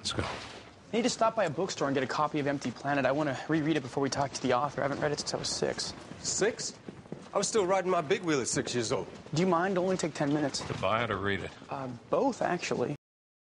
Let's go. I need to stop by a bookstore and get a copy of Empty Planet. I want to reread it before we talk to the author. I haven't read it since I was six. Six? I was still riding my big wheel at six years old. Do you mind? Only take ten minutes. To buy it or read it? Uh, both, actually.